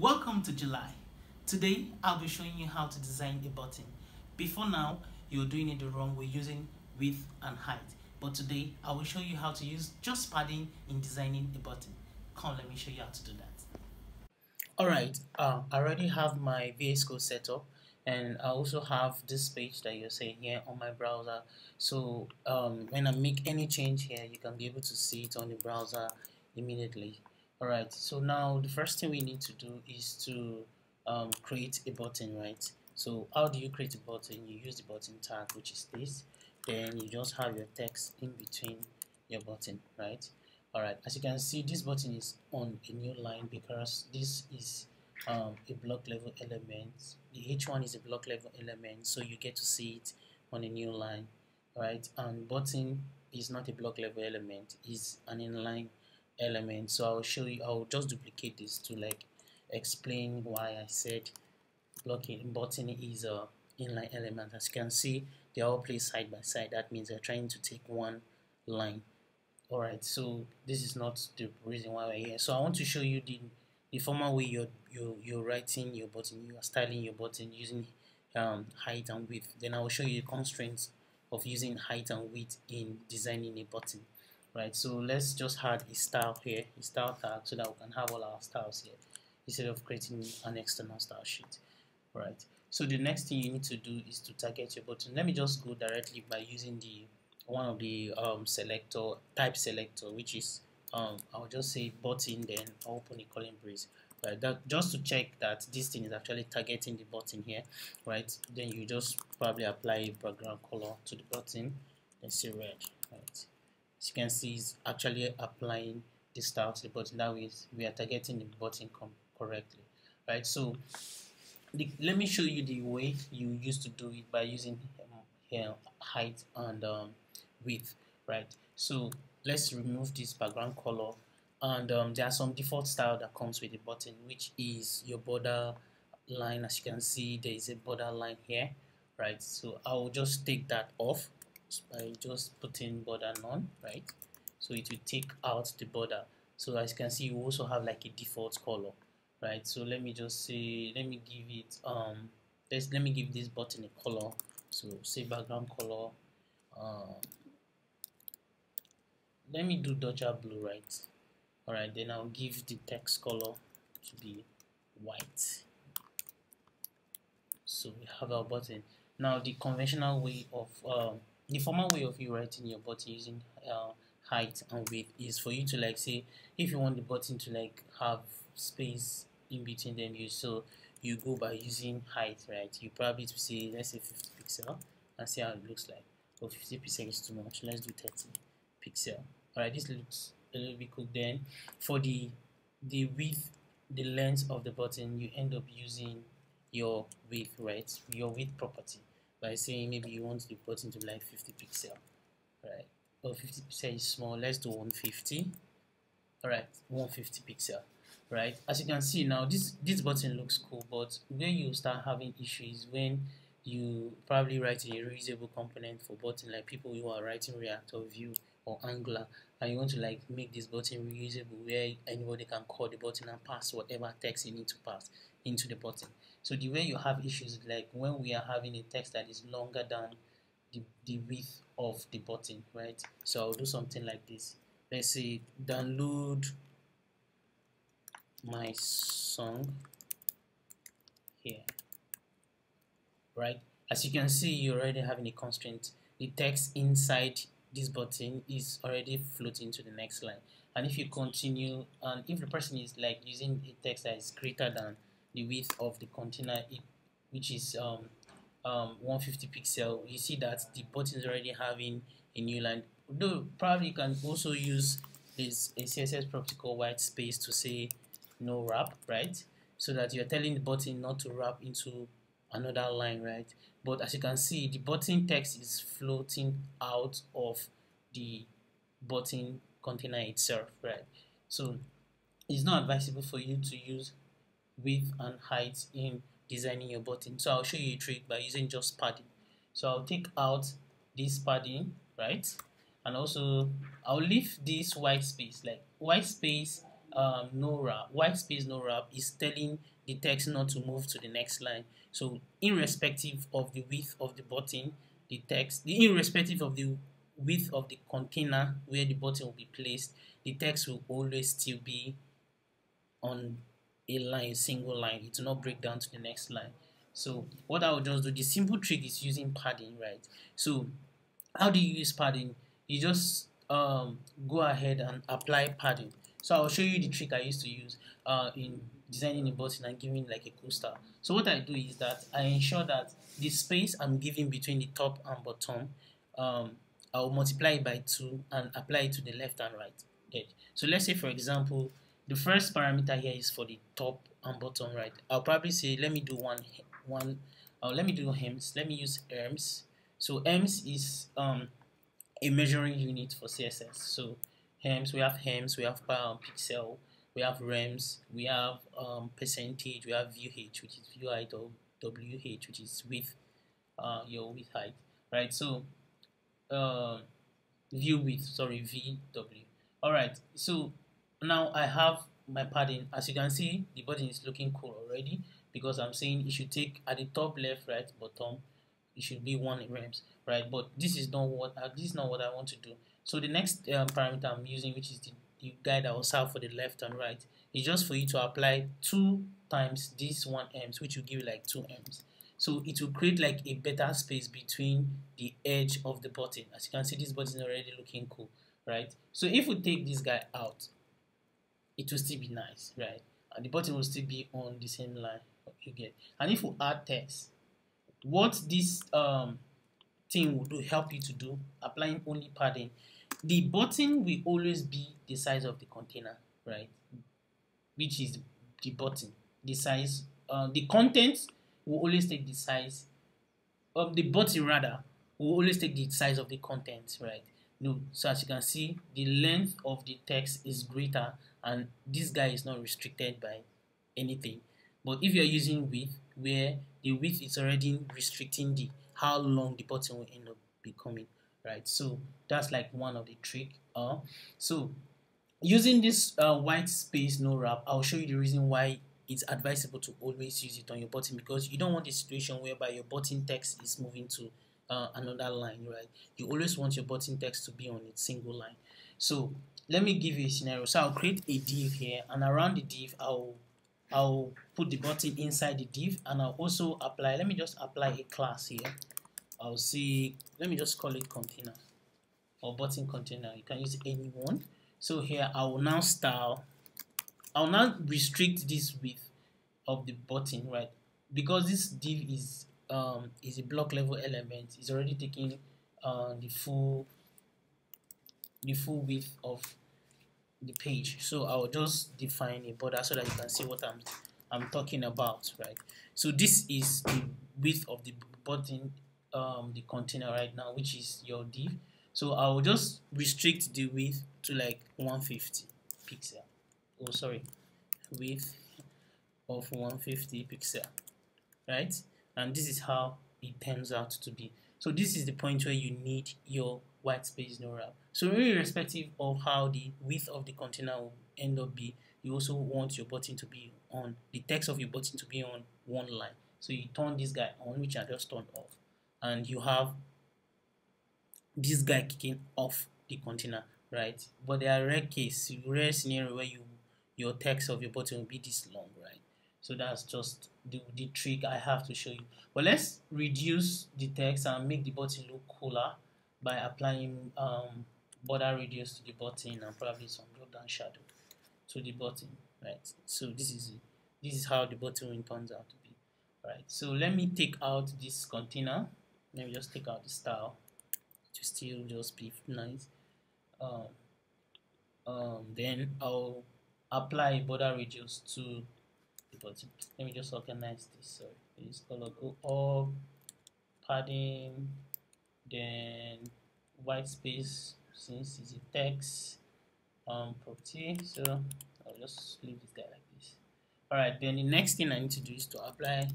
Welcome to July. Today I'll be showing you how to design a button. Before now, you're doing it the wrong way using width and height. But today I will show you how to use just padding in designing a button. Come, let me show you how to do that. Alright, uh, I already have my VS Code set up and I also have this page that you're seeing here on my browser so um, when I make any change here you can be able to see it on the browser immediately alright so now the first thing we need to do is to um, create a button right? So how do you create a button? You use the button tag which is this. Then you just have your text in between your button right? Alright as you can see this button is on a new line because this is um, a block level element. The h1 is a block level element so you get to see it on a new line right? And button is not a block level element is an inline element. So I'll show you I'll just duplicate this to like explain why I said blocking button is a inline element. As you can see they all placed side by side. That means they're trying to take one line. Alright so this is not the reason why we're here. So I want to show you the the formal way you're, you're, you're writing your button. You are styling your button using um, height and width. Then I will show you the constraints of using height and width in designing a button right so let's just add a style here a style tag so that we can have all our styles here instead of creating an external style sheet right? So the next thing you need to do is to target your button. Let me just go directly by using the one of the um, selector type selector which is um, I'll just say button then I'll open a curly brace right that just to check that this thing is actually targeting the button here right? Then you just probably apply a background color to the button let's say red right as you can see it's actually applying the style to the button. That means we are targeting the button correctly right? So the, let me show you the way you used to do it by using um, height and um, width right? So let's remove this background color and um, there are some default style that comes with the button which is your border line. As you can see there is a border line here right? So I will just take that off by just putting border none right? So it will take out the border. So as you can see you also have like a default color right? So let me just say let me give it um let's let me give this button a color. So say background color um, let me do Dodger blue right? Alright then I'll give the text color to be white. So we have our button. Now the conventional way of um, the formal way of you writing your button using uh, height and width is for you to like say if you want the button to like have space in between them you so you go by using height right? You probably to say let's say 50 pixel and see how it looks like. Or 50 pixel is too much. Let's do 30 pixel. Alright this looks a little bit cool. Then for the the width the length of the button you end up using your width right? Your width property by saying maybe you want the button to be like 50 pixel right? Or 50 pixel is small let's do 150 alright 150 pixel right? As you can see now this this button looks cool but where you start having issues when you probably write a reusable component for button like people who are writing react or vue or angular and you want to like make this button reusable where anybody can call the button and pass whatever text you need to pass into the button so the way you have issues like when we are having a text that is longer than the, the width of the button right? So I'll do something like this. Let's say download my song here right? As you can see you're already having a constraint. The text inside this button is already floating to the next line. And if you continue and if the person is like using a text that is greater than the width of the container which is um, um, 150 pixel. You see that the button is already having a new line. Though probably you can also use this a css property called white space to say no wrap right? So that you're telling the button not to wrap into another line right? But as you can see the button text is floating out of the button container itself right? So it's not advisable for you to use width and height in designing your button. So I'll show you a trick by using just padding. So I'll take out this padding right? And also I'll leave this white space like white space um, no wrap white space no wrap is telling the text not to move to the next line. So irrespective of the width of the button the text the irrespective of the width of the container where the button will be placed the text will always still be on a line single line it will not break down to the next line. So what I will just do the simple trick is using padding right? So how do you use padding? You just um, go ahead and apply padding. So I'll show you the trick I used to use uh, in designing a button and giving like a coaster. So what I do is that I ensure that the space I'm giving between the top and bottom um, I'll multiply it by 2 and apply it to the left and right. Edge. So let's say for example the first parameter here is for the top and bottom right. I'll probably say let me do one one uh, let me do hems. Let me use ERMS. So ERMS is um, a measuring unit for CSS. So hems we have hems, we have um, pixel, we have rems, we have um, percentage, we have VH which is view height or WH which is width uh, your width height, right? So uh, view width, sorry VW. All right, so now I have my padding. As you can see, the button is looking cool already because I'm saying it should take at the top left, right, bottom. It should be one rems, right? But this is not what uh, this is not what I want to do. So the next um, parameter I'm using, which is the, the guide I will serve for the left and right, is just for you to apply two times this one ems, which will give you like two ems. So it will create like a better space between the edge of the button. As you can see, this button is already looking cool, right? So if we take this guy out, it will still be nice, right? And the button will still be on the same line you get. And if we add text, what this um, thing will do help you to do, applying only padding, the button will always be the size of the container, right? Which is the button, the size, uh, the content will always take the size of the button rather will always take the size of the content right no so as you can see the length of the text is greater and this guy is not restricted by anything. But if you're using width where the width is already restricting the how long the button will end up becoming right? So that's like one of the trick uh so using this uh, white space no wrap i'll show you the reason why it's advisable to always use it on your button because you don't want a situation whereby your button text is moving to uh, another line, right? You always want your button text to be on its single line. So let me give you a scenario. So I'll create a div here, and around the div, I'll I'll put the button inside the div, and I'll also apply. Let me just apply a class here. I'll see. Let me just call it container or button container. You can use any one. So here I will now style I'll now restrict this width of the button, right? Because this div is um, is a block level element, it's already taking uh, the full the full width of the page. So I'll just define a border so that you can see what I'm I'm talking about, right? So this is the width of the button, um, the container right now, which is your div. So I'll just restrict the width to like 150 pixel oh sorry width of 150 pixel right and this is how it turns out to be. So this is the point where you need your white space no wrap so irrespective of how the width of the container will end up be you also want your button to be on the text of your button to be on one line. So you turn this guy on which I just turned off and you have this guy kicking off the container right? But there are rare case rare scenario where you your text of your button will be this long, right? So that's just the, the trick I have to show you. But let's reduce the text and make the button look cooler by applying um, border radius to the button and probably some drop down shadow to the button, right? So this is it. This is how the button turns out to be, right? So let me take out this container. Let me just take out the style to still just be nice. Um, um, then I'll apply border radius to bottom. Let me just organize this. Sorry, this color go up, padding, then white space since it's a text um, property. So I'll just leave this guy like this. Alright, then the next thing I need to do is to apply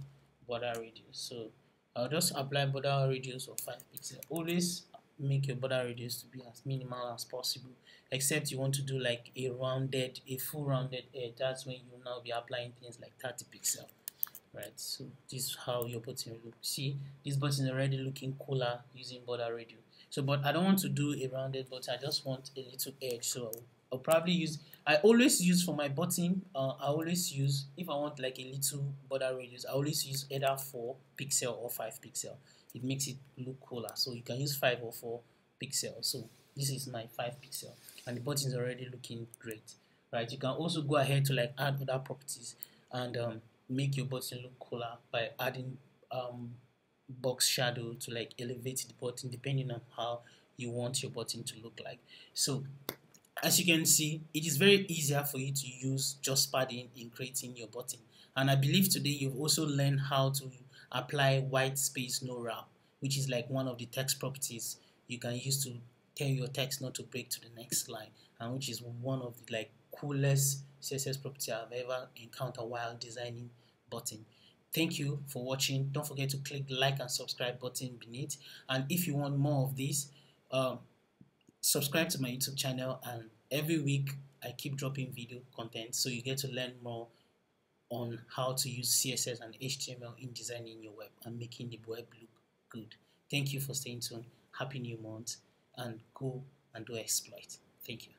border radius. So I'll just apply border radius of 5 pixels. Always make your border radius to be as minimal as possible except you want to do like a rounded a full rounded edge. That's when you now be applying things like 30 pixel right? So this is how your button will look. See this button already looking cooler using border radius so but I don't want to do a rounded button. I just want a little edge. So I'll, I'll probably use I always use for my button uh, I always use if I want like a little border radius I always use either 4 pixel or 5 pixel it makes it look cooler. So you can use 5 or 4 pixel. So this is my 5 pixel and the button is already looking great right? You can also go ahead to like add other properties and um, make your button look cooler by adding um, box shadow to like elevate the button depending on how you want your button to look like. So as you can see it is very easier for you to use just padding in creating your button. And I believe today you've also learned how to apply white space no wrap which is like one of the text properties you can use to tell your text not to break to the next line and which is one of the like coolest CSS property I've ever encountered while designing button. Thank you for watching. Don't forget to click like and subscribe button beneath. And if you want more of this, um, subscribe to my YouTube channel. And every week I keep dropping video content so you get to learn more on how to use CSS and HTML in designing your web and making the web look good. Thank you for staying tuned. Happy new month and go and do exploit. Thank you.